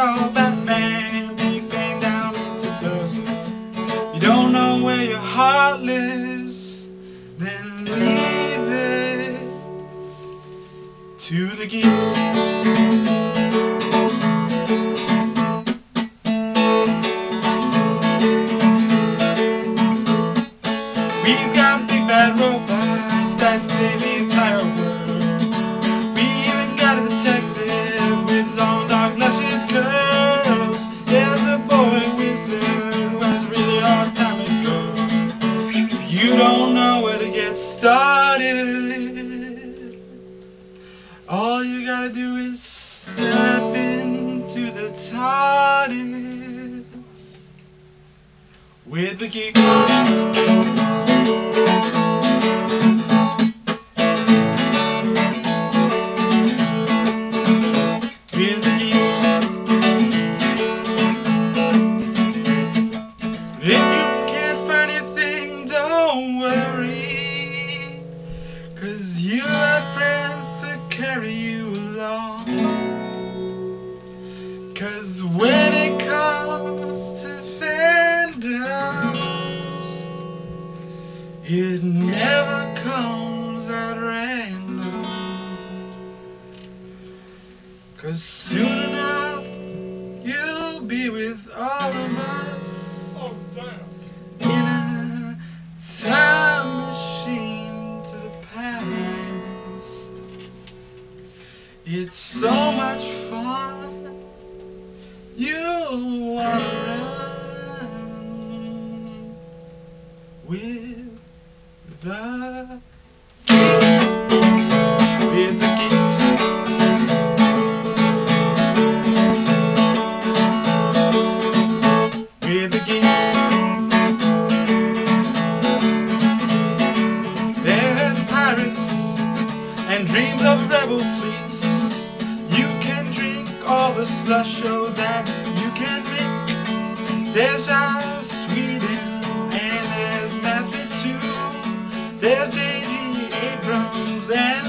saw Batman beat Bane down into dust. You don't know where your heart lives, then leave it to the geese. We've got big bad robots that save the entire world. All you gotta do is step into the TARDIS with the geek. With the. If you can't find don't worry. Cause you Cause when it comes to fandoms, it never comes at random. Cause soon enough, you'll be with all of us in a time machine to the past. It's so much fun. You'll wanna run with the geeks. With the geeks. With the geeks. There's pirates and dreams of rebel fleets a Slusho that you can make. There's Joss Whedon and there's Matt Smith. There's J.G. Abrams and